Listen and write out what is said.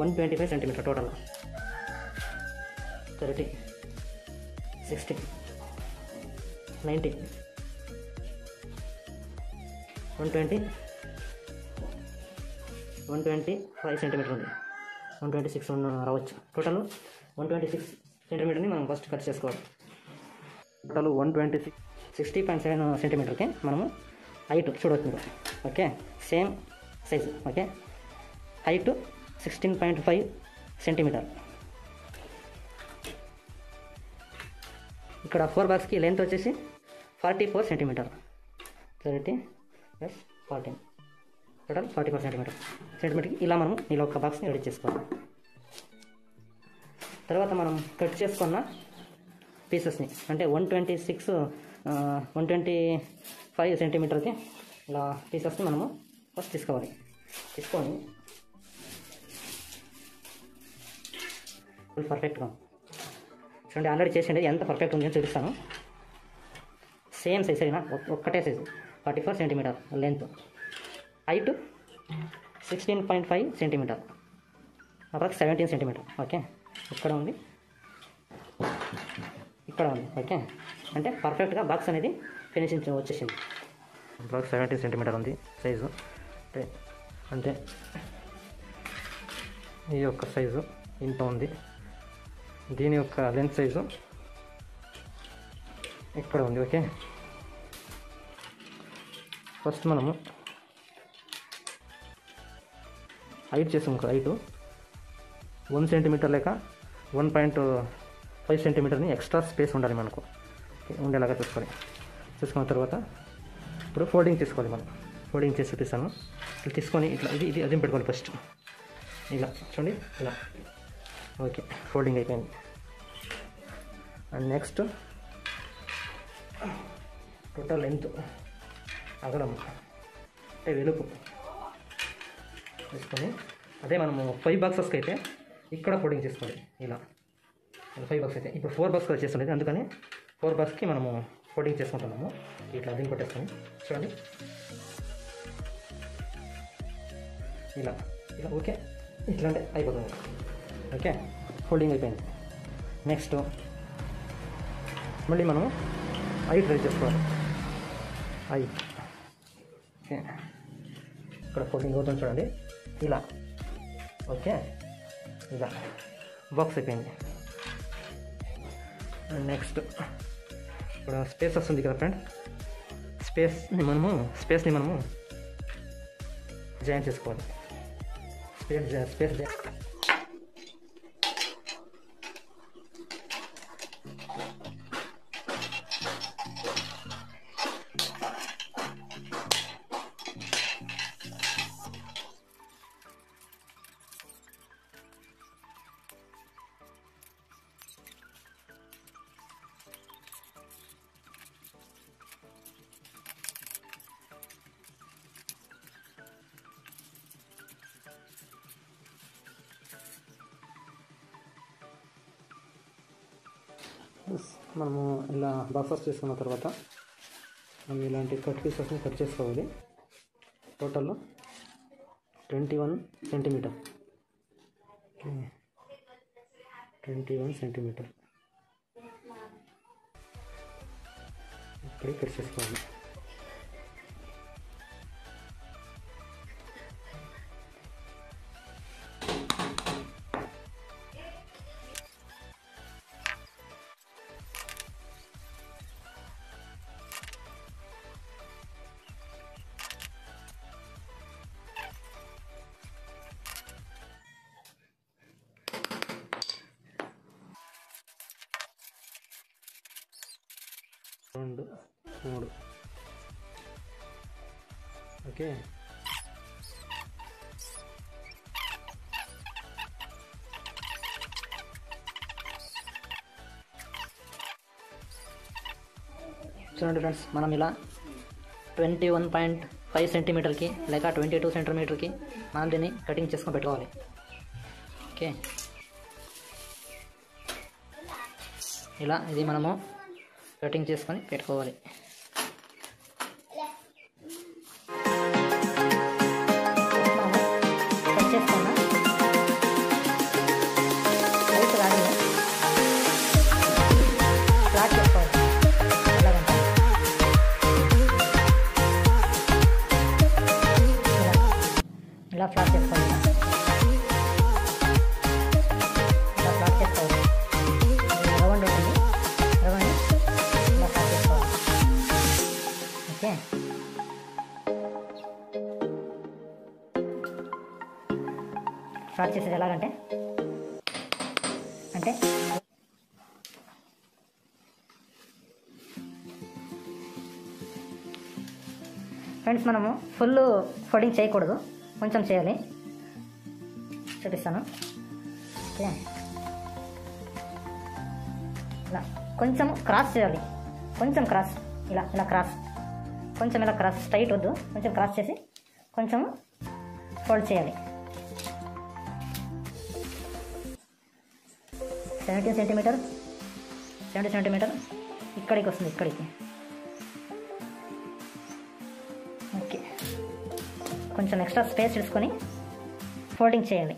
One twenty five centimetre total thirty sixty ninety one twenty one twenty five centimetre ఉంది. One twenty six రావచ్చు. Total one twenty six సెంటీమీటర్ని మనం first cut చేసుకోవాలి. Total one twenty six sixty point seven సెంటీమీటర్కి మనము height చూడవచ్చు మీరు okay same size okay height sixteen point five centimetre. ఇక్కడ four బాక్స్కి లెంత్ వచ్చేసి forty four centimetre. Thirty plus fourteen total forty four centimetre. సెంటీమీటర్కి ఇలా మనం ఇలా ఒక బాక్స్ని రెడీ చేసుకోవాలి. తర్వాత మనం కట్ చేసుకున్న పీసెస్ని అంటే one twenty six one twenty five సెంటీమీటర్కి ఇలా పీసెస్ని మనము ఫస్ట్ తీసుకోవాలి. తీసుకొని ఫుల్ పర్ఫెక్ట్గా చూడండి ఆల్రెడీ చేసిండే ఎంత పర్ఫెక్ట్ ఉందో చూపిస్తాను. సేమ్ సైజ్ అయినా ఒక్కటే size forty four centimetre length height sixteen point five centimetre approx seventeen centimetre okay ఇక్కడ ఉంది. ఇక్కడ ఉంది. ఓకే అంటే పర్ఫెక్ట్గా బాక్స్ అనేది ఫినిషింగ్ వచ్చేసింది. బాక్స్ సెవెంటీన్ సెంటీమీటర్ ఉంది సైజు అంటే అంటే ఈ యొక్క సైజు ఇంత ఉంది. దీని యొక్క లెన్స్ సైజు ఇక్కడ ఉంది ఓకే ఫస్ట్ మనము హైట్ చేసాం హైట్ వన్ సెంటీమీటర్ లేక వన్ పాయింట్ ఫైవ్ సెంటీమీటర్ని ఎక్స్ట్రా స్పేస్ ఉండాలి మనకు ఉండేలాగా చూసుకోవాలి. చూసుకున్న తర్వాత ఇప్పుడు ఫోల్డింగ్ తీసుకోవాలి మనం. ఫోల్డింగ్ చేసి చూపిస్తాను. ఇట్లా తీసుకొని ఇట్లా ఇది ఇది అదే పెట్టుకోవాలి ఫస్ట్ ఇలా చూడండి ఇలా. ఓకే ఫోల్డింగ్ అయిపోయింది. అండ్ నెక్స్ట్ టోటల్ లెంత్ అగలం అంటే వెలుపు. తీసుకొని అదే మనము ఫైవ్ బాక్సెస్కి అయితే ఇక్కడ ఫోల్డింగ్ చేసుకోవాలి ఇలా. ఫైవ్ బాక్స్ అయితే. ఇప్పుడు ఫోర్ బాక్స్ చేస్తుండేది అందుకని ఫోర్ బాక్స్కి మనము ఫోల్డింగ్ చేసుకుంటున్నాము. ఇట్లా దీన్ని కొట్టేసుకొని చూడండి. ఇలా ఇలా ఓకే. ఇట్లా అయిపోతుంది. ఓకే ఫోల్డింగ్ అయిపోయింది నెక్స్ట్ మళ్ళీ మనం ఐ ట్రై చేసుకోవాలి ఐ ఓకే ఇక్కడ ఫోల్డింగ్ అవుతుంది చూడండి ఇలా ఓకే ఇలా బాక్స్ అయిపోయింది నెక్స్ట్ ఇక్కడ స్పేస్ వస్తుంది కదా ఫ్రెండ్ స్పేస్ని మనము స్పేస్ని మనము జాయిన్ చేసుకోవాలి స్పేస్ జా- స్పేస్ జా- బాక్సెస్ చేసుకున్న తర్వాత మనం ఇలాంటి కట్ పీసెస్ని కట్ చేసుకోవాలి. Total twenty one centimetre twenty one centimetre ఇక్కడికి కట్ చేసుకోవాలి. ఓకే. చూడండి ఫ్రెండ్స్ మనం ఇలా ట్వంటీ వన్ పాయింట్ ఫైవ్ సెంటీమీటర్కి లేక ట్వంటీ టూ సెంటీమీటర్కి మనం దీన్ని కటింగ్ చేసుకొని పెట్టుకోవాలి. ఓకే. ఇలా ఇది మనము కటింగ్ చేసుకొని పెట్టుకోవాలి. స్టార్ట్ చేసేది ఎలాగంటే అంటే ఫ్రెండ్స్ మనము ఫుల్ ఫోడింగ్ చేయకూడదు కొంచెం చేయాలి. చూపిస్తాను. ఓకే. ఇలా కొంచెం క్రాస్ చేయాలి. కొంచెం క్రాస్ ఇలా ఇలా క్రాస్. కొంచెం ఇలా క్రాస్ స్ట్రైట్ వద్దు. కొంచెం క్రాస్ చేసి కొంచెం ఫోల్డ్ చేయాలి. Seventeen centimetre seventy centimetre. ఇక్కడికి వస్తుంది ఇక్కడికి. ఓకే. కొంచెం ఎక్స్ట్రా స్పేస్ తీసుకొని ఫోల్డింగ్ చేయండి.